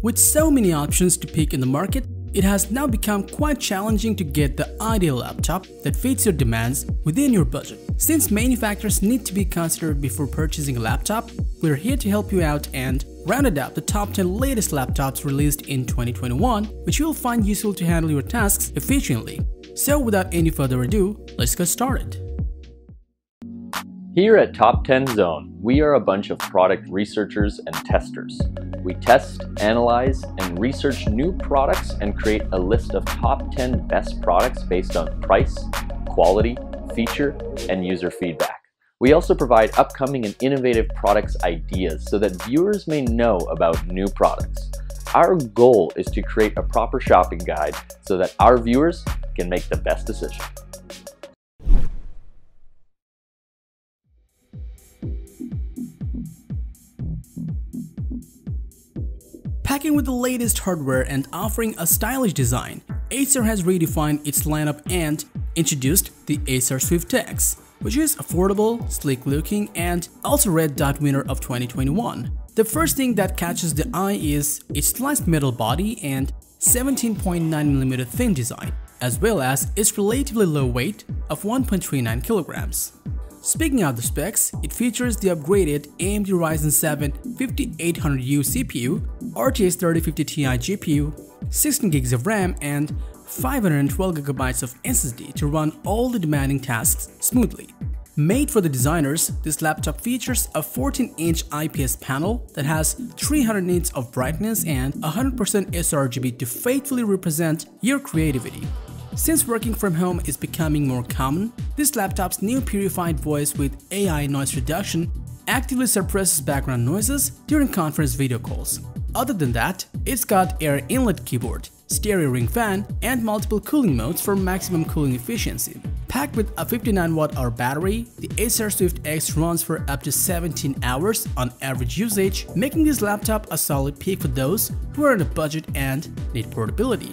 With so many options to pick in the market, it has now become quite challenging to get the ideal laptop that fits your demands within your budget. Since manufacturers need to be considered before purchasing a laptop, we're here to help you out and rounded up the top 10 latest laptops released in 2021, which you'll find useful to handle your tasks efficiently. So without any further ado, let's get started. Here at Top 10 Zone, we are a bunch of product researchers and testers. We test, analyze, and research new products and create a list of top 10 best products based on price, quality, feature, and user feedback. We also provide upcoming and innovative products ideas so that viewers may know about new products. Our goal is to create a proper shopping guide so that our viewers can make the best decision. Packing with the latest hardware and offering a stylish design, Acer has redefined its lineup and introduced the Acer Swift X, which is affordable, sleek looking, and also Red Dot winner of 2021. The first thing that catches the eye is its sliced metal body and 17.9mm thin design, as well as its relatively low weight of 1.39 kilograms. Speaking of the specs, it features the upgraded AMD Ryzen 7 5800U CPU, RTX 3050 Ti GPU, 16GB of RAM, and 512GB of SSD to run all the demanding tasks smoothly. Made for the designers, this laptop features a 14-inch IPS panel that has 300 nits of brightness and 100% sRGB to faithfully represent your creativity. Since working from home is becoming more common, this laptop's new purified voice with AI noise reduction actively suppresses background noises during conference video calls. Other than that, it's got air inlet keyboard, stereo ring fan, and multiple cooling modes for maximum cooling efficiency. Packed with a 59 watt hour battery, the Acer Swift X runs for up to 17 hours on average usage, making this laptop a solid pick for those who are on a budget and need portability.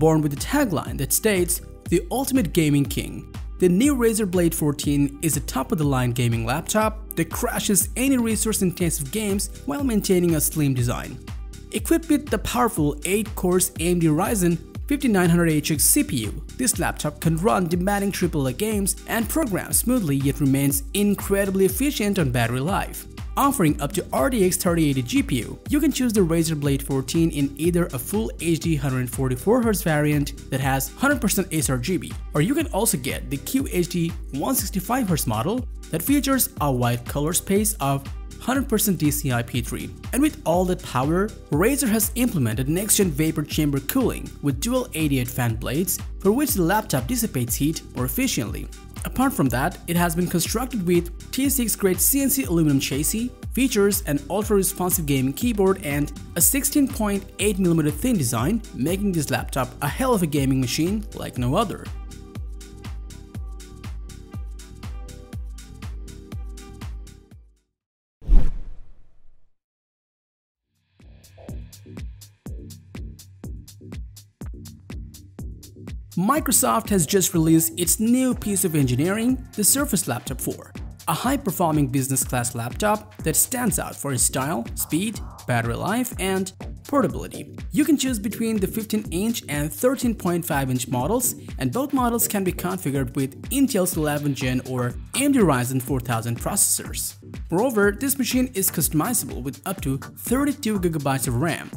Born with a tagline that states, The Ultimate Gaming King. The new Razer Blade 14 is a top-of-the-line gaming laptop that crashes any resource-intensive games while maintaining a slim design. Equipped with the powerful 8-core AMD Ryzen 5900HX CPU, this laptop can run demanding AAA games and program smoothly yet remains incredibly efficient on battery life. Offering up to RTX 3080 GPU, you can choose the Razer Blade 14 in either a full HD 144Hz variant that has 100% sRGB, or you can also get the QHD 165Hz model that features a wide color space of 100% DCI P3. And with all that power, Razer has implemented next-gen vapor chamber cooling with dual 88 fan blades for which the laptop dissipates heat more efficiently. Apart from that, it has been constructed with T6 grade CNC aluminum chassis, features an ultra-responsive gaming keyboard and a 16.8mm thin design, making this laptop a hell of a gaming machine like no other. Microsoft has just released its new piece of engineering, the Surface Laptop 4, a high-performing business-class laptop that stands out for its style, speed, battery life, and portability. You can choose between the 15-inch and 13.5-inch models, and both models can be configured with Intel's 11th Gen or AMD Ryzen 4000 processors. Moreover, this machine is customizable with up to 32GB of RAM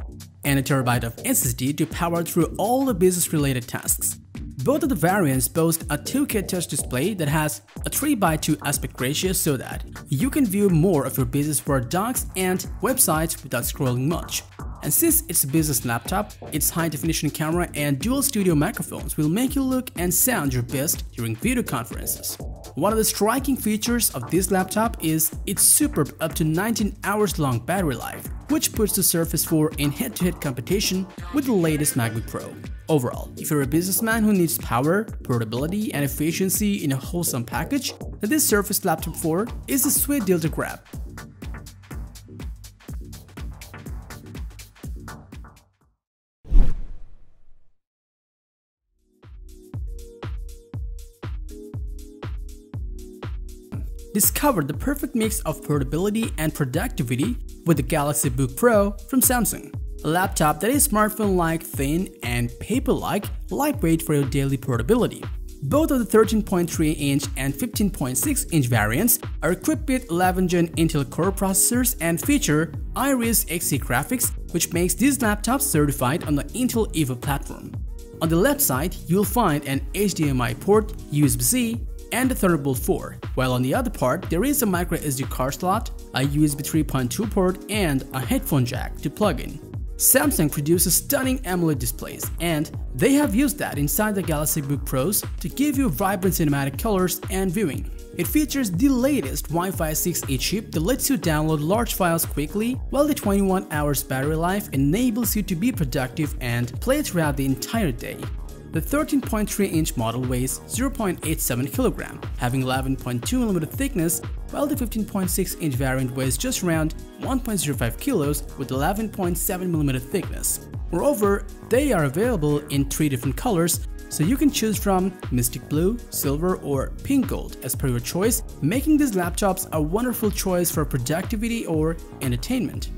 and a terabyte of SSD to power through all the business-related tasks. Both of the variants boast a 2K touch display that has a 3x2 aspect ratio so that you can view more of your business Word docs and websites without scrolling much. And since it's a business laptop, its high-definition camera and dual studio microphones will make you look and sound your best during video conferences. One of the striking features of this laptop is its superb up to 19 hours long battery life, which puts the Surface 4 in head-to-head -head competition with the latest MacBook Pro. Overall, if you're a businessman who needs power, portability, and efficiency in a wholesome package, then this Surface Laptop 4 is a sweet deal to grab. Discover the perfect mix of portability and productivity with the Galaxy Book Pro from Samsung. Laptop that is smartphone-like thin and paper-like lightweight for your daily portability. Both of the 13.3-inch and 15.6-inch variants are equipped with 11th-gen Intel Core processors and feature Iris Xe graphics, which makes these laptops certified on the Intel Evo platform. On the left side, you'll find an HDMI port, USB-C, and a Thunderbolt 4, while on the other part, there is a microSD card slot, a USB 3.2 port, and a headphone jack to plug in. Samsung produces stunning AMOLED displays, and they have used that inside the Galaxy Book Pros to give you vibrant cinematic colors and viewing. It features the latest Wi-Fi 6E chip that lets you download large files quickly, while the 21 hours battery life enables you to be productive and play throughout the entire day. The 13.3-inch model weighs 0.87 kg, having 11.2 mm thickness, while the 15.6-inch variant weighs just around 1.05 kilos with 11.7 mm thickness. Moreover, they are available in three different colors, so you can choose from Mystic Blue, Silver or Pink Gold as per your choice, making these laptops a wonderful choice for productivity or entertainment.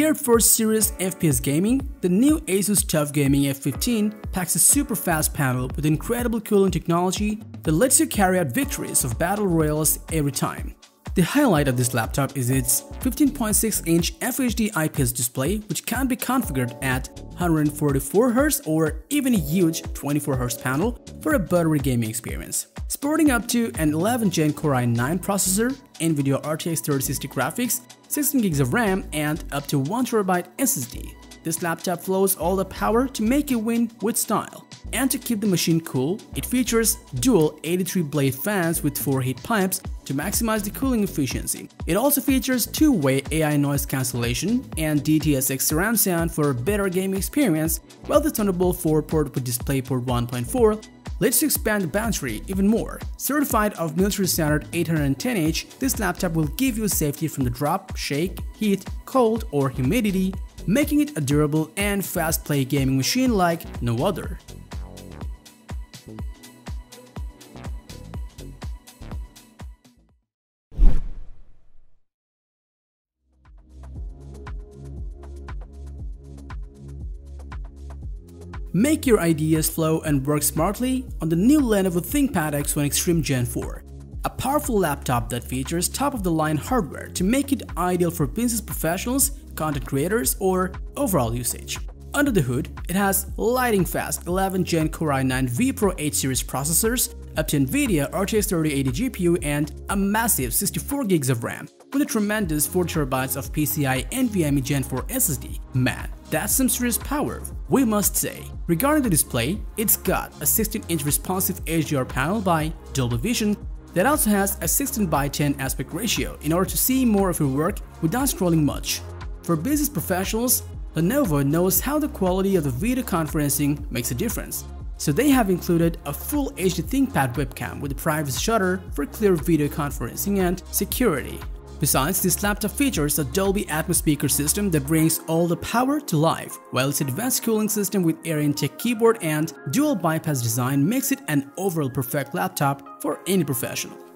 Geared for serious FPS gaming, the new Asus TUF Gaming F15 packs a super fast panel with incredible cooling technology that lets you carry out victories of battle royales every time. The highlight of this laptop is its 15.6-inch FHD IPS display which can be configured at 144Hz or even a huge 24Hz panel for a buttery gaming experience. Sporting up to an 11th-gen Core i9 processor, and NVIDIA RTX 3060 graphics, 16GB of RAM, and up to 1TB SSD, this laptop flows all the power to make you win with style. And to keep the machine cool, it features dual 83 blade fans with 4 heat pipes to maximize the cooling efficiency. It also features two-way AI noise cancellation and DTS:X surround sound for a better gaming experience, while the Thunderbolt 4 port with DisplayPort 1.4 lets expand the battery even more. Certified of military standard 810H, this laptop will give you safety from the drop, shake, heat, cold or humidity, making it a durable and fast-play gaming machine like no other. Make your ideas flow and work smartly on the new Lenovo ThinkPad X1 Extreme Gen 4, a powerful laptop that features top-of-the-line hardware to make it ideal for business professionals, content creators, or overall usage. Under the hood, it has lightning-fast 11th Gen Core i9 vPro 8 series processors, up to NVIDIA RTX 3080 GPU, and a massive 64GB of RAM, with a tremendous 4TB of PCI NVMe Gen 4 SSD. Man, that's some serious power, we must say. Regarding the display, it's got a 16-inch responsive HDR panel by Dolby Vision that also has a 16 by 10 aspect ratio in order to see more of your work without scrolling much. For business professionals, Lenovo knows how the quality of the video conferencing makes a difference, so they have included a full HD ThinkPad webcam with a privacy shutter for clear video conferencing and security. Besides, this laptop features a Dolby Atmos speaker system that brings all the power to life, while its advanced cooling system with Air Intake keyboard and dual bypass design makes it an overall perfect laptop for any professional.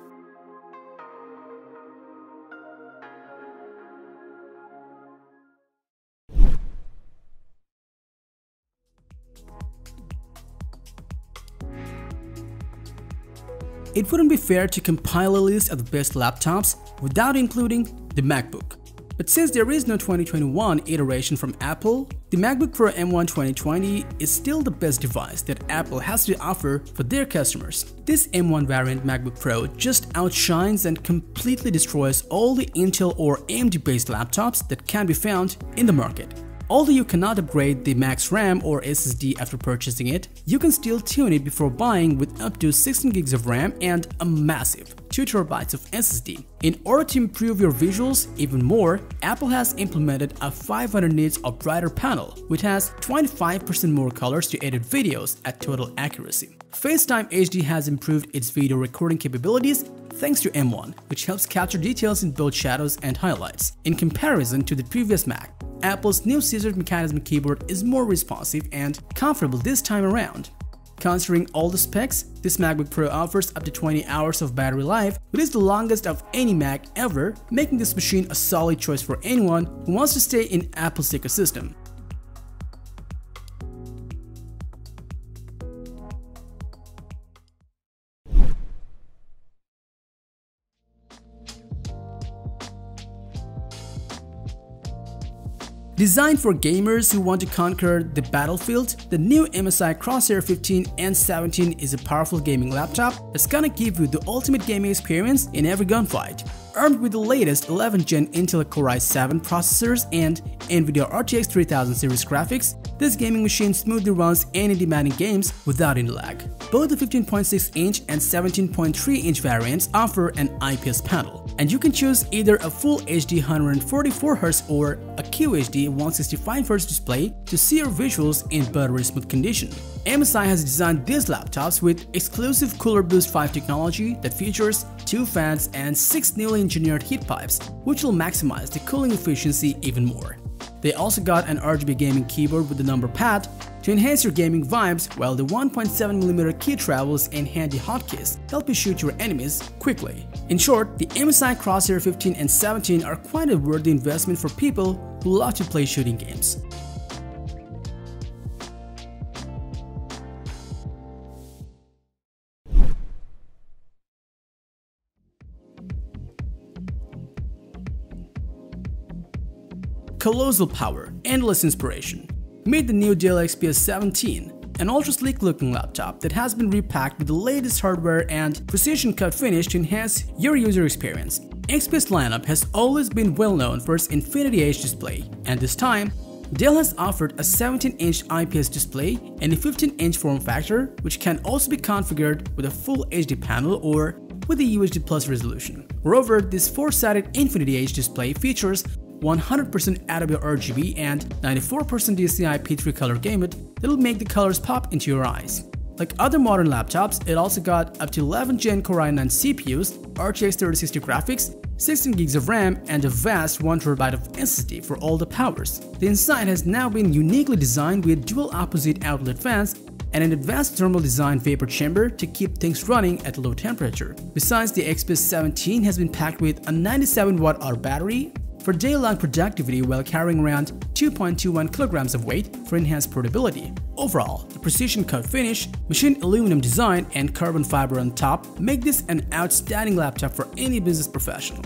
It wouldn't be fair to compile a list of the best laptops without including the MacBook. But since there is no 2021 iteration from Apple, the MacBook Pro M1 2020 is still the best device that Apple has to offer for their customers. This M1 variant MacBook Pro just outshines and completely destroys all the Intel or AMD based laptops that can be found in the market. Although you cannot upgrade the max RAM or SSD after purchasing it, you can still tune it before buying with up to 16 gigs of RAM and a massive 2 TB of SSD. In order to improve your visuals even more, Apple has implemented a 500 nits of brighter panel, which has 25% more colors to edit videos at total accuracy. FaceTime HD has improved its video recording capabilities thanks to M1, which helps capture details in both shadows and highlights. In comparison to the previous Mac, Apple's new scissors mechanism keyboard is more responsive and comfortable this time around. Considering all the specs, this MacBook Pro offers up to 20 hours of battery life, which is the longest of any Mac ever, making this machine a solid choice for anyone who wants to stay in Apple's ecosystem. Designed for gamers who want to conquer the battlefield, the new MSI Crosshair 15 and 17 is a powerful gaming laptop that's gonna give you the ultimate gaming experience in every gunfight. Armed with the latest 11th gen Intel Core i7 processors and NVIDIA RTX 3000 series graphics, this gaming machine smoothly runs any demanding games without any lag. Both the 15.6 inch and 17.3 inch variants offer an IPS panel, and you can choose either a full HD 144Hz or a QHD 165Hz display to see your visuals in buttery smooth condition. MSI has designed these laptops with exclusive Cooler Boost 5 technology that features two fans and six newly engineered heat pipes, which will maximize the cooling efficiency even more. They also got an RGB gaming keyboard with the number pad to enhance your gaming vibes while the 1.7mm key travels and handy hotkeys help you shoot your enemies quickly. In short, the MSI Crosshair 15 and 17 are quite a worthy investment for people who love to play shooting games. Colossal power, endless inspiration. Meet the new Dell XPS 17, an ultra-sleek looking laptop that has been repacked with the latest hardware and precision cut finish to enhance your user experience. XPS lineup has always been well known for its Infinity Edge display, and this time, Dell has offered a 17-inch IPS display and a 15-inch form factor, which can also be configured with a full HD panel or with a UHD Plus resolution. Moreover, this 4-sided Infinity Edge display features 100% Adobe RGB and 94% DCI P3 color gamut that'll make the colors pop into your eyes. Like other modern laptops, it also got up to 11 Gen Core i9 CPUs, RTX 3060 graphics, 16 gigs of RAM, and a vast 1TB of SSD for all the powers. The inside has now been uniquely designed with dual opposite outlet fans and an advanced thermal design vapor chamber to keep things running at low temperature. Besides, the XPS 17 has been packed with a 97 watt hour battery, for day-long productivity while carrying around 2.21 kilograms of weight for enhanced portability. Overall, the precision cut finish, machined aluminum design, and carbon fiber on top make this an outstanding laptop for any business professional.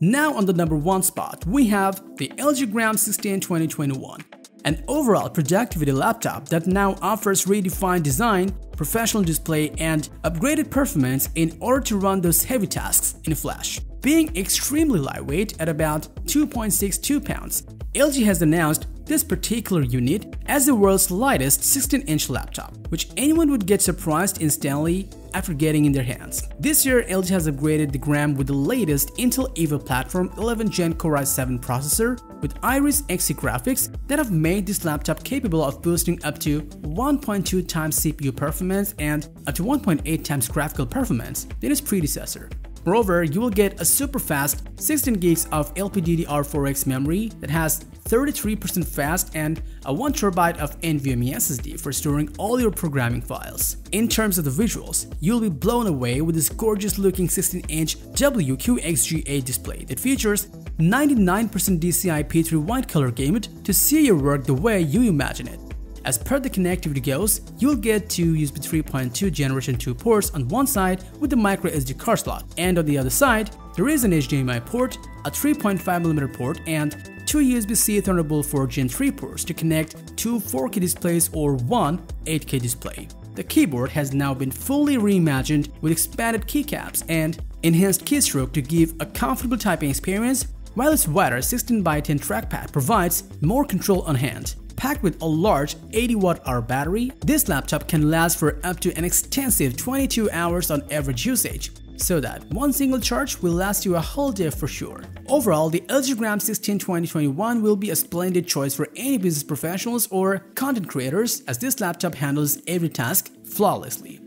Now on the number one spot, we have the LG Gram 16 2021, an overall productivity laptop that now offers redefined design, professional display, and upgraded performance in order to run those heavy tasks in a Flash. Being extremely lightweight at about 2.62 pounds, LG has announced this particular unit as the world's lightest 16-inch laptop, which anyone would get surprised instantly after getting in their hands. This year, LG has upgraded the Gram with the latest Intel Evo platform 11 Gen Core i7 processor with Iris Xe graphics that have made this laptop capable of boosting up to 1.2 times CPU performance and up to 1.8 times graphical performance than its predecessor. Moreover, you will get a super fast 16 gigs of LPDDR4X memory that has 33% fast and a 1TB of NVMe SSD for storing all your programming files. In terms of the visuals, you'll be blown away with this gorgeous looking 16-inch WQXGA display that features 99% DCI P3 white color gamut to see your work the way you imagine it. As per the connectivity goes, you'll get two USB 3.2 Generation 2 ports on one side with the micro SD card slot, and on the other side, there is an HDMI port, a 3.5mm port, and two USB-C Thunderbolt 4 Gen 3 ports to connect two 4K displays or one 8K display. The keyboard has now been fully reimagined with expanded keycaps and enhanced keystroke to give a comfortable typing experience, while its wider 16 x 10 trackpad provides more control on hand. Packed with a large 80 watt hour battery, this laptop can last for up to an extensive 22 hours on average usage. so that one single charge will last you a whole day for sure. Overall, the LG Gram 16 2021 will be a splendid choice for any business professionals or content creators as this laptop handles every task flawlessly.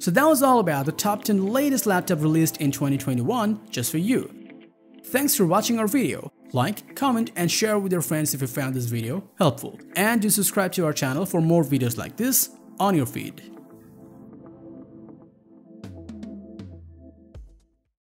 So that was all about the top 10 latest laptop released in 2021 just for you. Thanks for watching our video. Like, comment and share with your friends if you found this video helpful. And do subscribe to our channel for more videos like this on your feed.